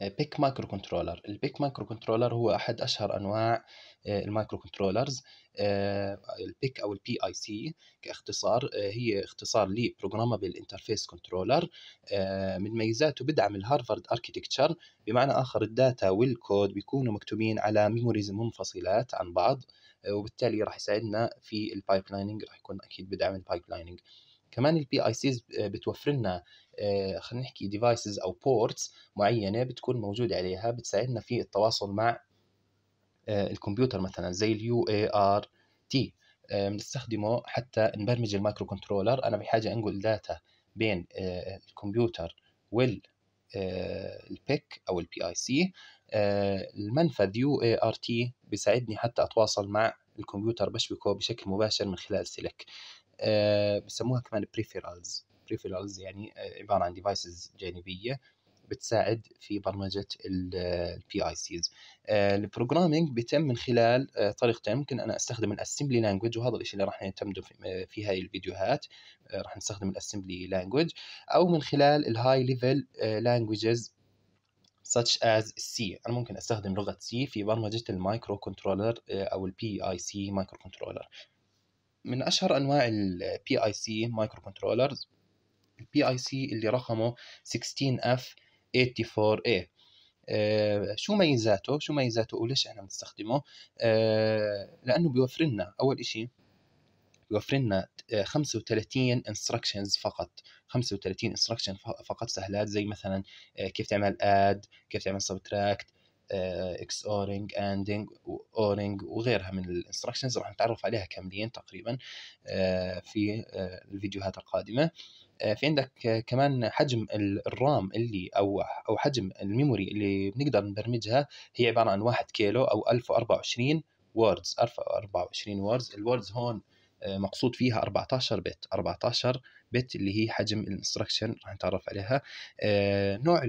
PIC microcontroller ال PIC microcontroller هو أحد أشهر أنواع آه، ال microcontrollers آه، ال PIC أو ال PIC كاختصار آه، هي اختصار ل programmable interface controller من ميزاته بدعم ال Harvard architecture بمعنى آخر ال data وال code بيكونوا مكتوبين على memories منفصلات عن بعض وبالتالي راح يساعدنا في ال pipelining راح يكون أكيد بدعم ال pipelining كمان ال PICs بتوفر لنا خلينا نحكي devices أو ports معينة بتكون موجودة عليها بتساعدنا في التواصل مع آه، الكمبيوتر مثلا زي ال UART بنستخدمه حتى نبرمج ال microcontroller. أنا بحاجة أنقل data بين آه، الكمبيوتر وال ال PIC أو ال PIC المنفذ UART بيساعدني حتى أتواصل مع الكمبيوتر بشبكه بشكل مباشر من خلال سلك آه، بسموها كمان peripherals peripherals يعني عبارة عن devices جانبية بتساعد في برمجة ال PICs ال programming بيتم من خلال آه، طريقتين. ممكن أنا أستخدم ال assembly language وهذا الشيء اللي راح نعتمده في, هاي الفيديوهات. آه، راح نستخدم ال assembly language أو من خلال ال high level languages such as C. أنا ممكن أستخدم لغة C في برمجة ال microcontroller آه، أو ال PIC microcontroller من أشهر أنواع ال PIC microcontrollers ال PIC اللي رقمه 16F 84A آه شو ميزاته؟ شو ميزاته وليش إحنا بنستخدمه؟ آه لأنه بيوفر لنا اول شيء بيوفر لنا 35 instructions فقط 35 instruction فقط سهلات زي مثلا آه كيف تعمل add كيف تعمل subtract XORing ANDing ORing وغيرها من ال instructions راح نتعرف عليها كاملين تقريبا آه، في آه، الفيديوهات القادمة. آه، في عندك كمان حجم ال RAM اللي أو أو حجم ال memory اللي بنقدر نبرمجها هي عبارة عن 1 كيلو أو 1024 words 1024 words ال words هون مقصود فيها 14 bit 14 bit اللي هي حجم ال instruction راح نتعرف عليها. نوع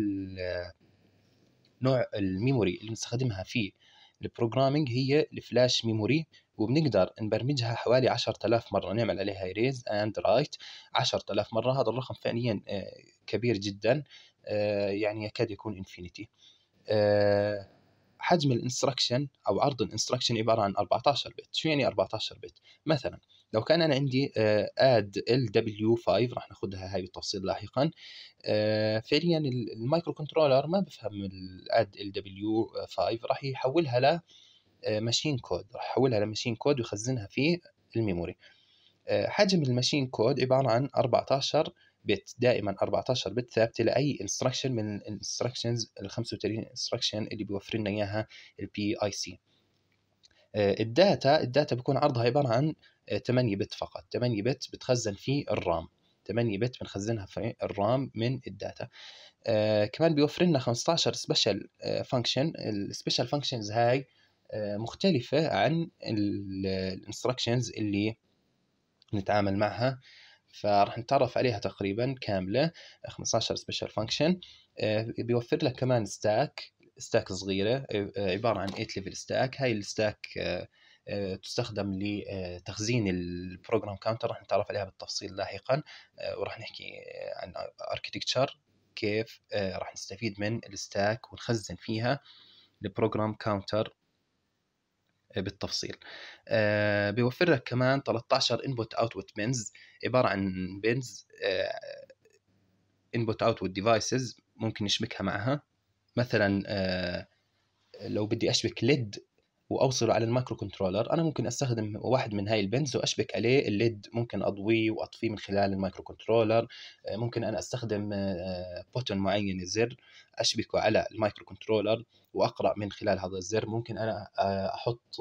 نوع ال memory اللي بنستخدمها في ال programming هي ال flash memory وبنقدر نبرمجها حوالي 10000 مرة نعمل عليها erase and write 10000 مرة. هذا الرقم فعليا آه، كبير جدا آه، يعني يكاد يكون infinity آه، حجم ال instruction أو عرض ال instruction عبارة عن 14 bit شو يعني 14 bit مثلا لو كان أنا عندي ADDLW 5 راح ناخذها هاي بالتفصيل لاحقا. آه، فعليا ال microcontroller ما بفهم ال ADDLW 5 راح يحولها ل machine code راح يحولها ل machine code ويخزنها في ال memory. آه، حجم ال machine code عبارة عن 14 bit دائما 14 bit ثابته لاي instruction من ال instructions ال 35 instruction اللي بيوفر لنا اياها ال PIC ال data ال data بيكون عرضها عبارة عن 8 bit فقط. 8 bit بتخزن في ال RAM. 8 bit بنخزنها في ال RAM من ال data. آه كمان بيوفر لنا 15 special function ال special functions هاي آه مختلفة عن ال instructions اللي نتعامل معها فراح نتعرف عليها تقريبا كاملة 15 special function بيوفر لك كمان stack stack صغيرة آه، عبارة عن 8 level stack هاي ال stack آه آه، تستخدم لتخزين ال program counter راح نتعرف عليها بالتفصيل لاحقا آه، وراح نحكي عن architecture كيف آه، راح نستفيد من ال stack ونخزن فيها ال program counter بالتفصيل. بيوفر لك كمان 13 input output pins عبارة عن pins input output devices ممكن نشبكها معها. مثلا لو بدي أشبك LED وأوصله على ال microcontroller أنا ممكن أستخدم واحد من هاي ال pins وأشبك عليه ال LED ممكن أضويه وأطفيه من خلال ال microcontroller آه، ممكن أنا أستخدم آه، معين زر أشبكه على ال microcontroller وأقرأ من خلال هذا الزر ممكن أنا آه، أحط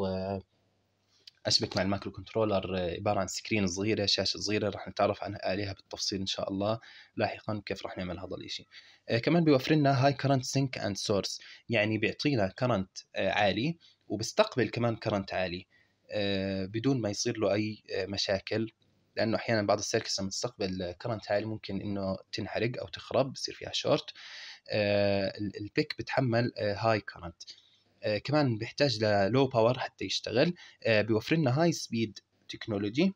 أشبك مع ال microcontroller عبارة عن screen صغيرة شاشة صغيرة راح نتعرف عن عليها بالتفصيل إن شاء الله لاحقا كيف راح نعمل هذا الشيء كمان بيوفر لنا high current sink and source يعني بيعطينا current عالي وبيستقبل كمان current عالي آه، بدون ما يصير له أي آه، مشاكل لأنه أحيانا بعض ال circuits لما تستقبل current عالي ممكن إنه تنحرق أو تخرب بصير فيها شورت آه، ال PIC بتحمل high current كمان بيحتاج ل low power حتى يشتغل بيوفر لنا high speed technology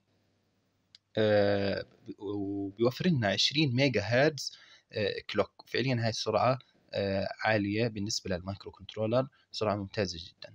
وبيوفر لنا 20 megahertz clock فعليا هاي السرعة عالية بالنسبة للمايكرو كنترولر سرعة ممتازة جدا.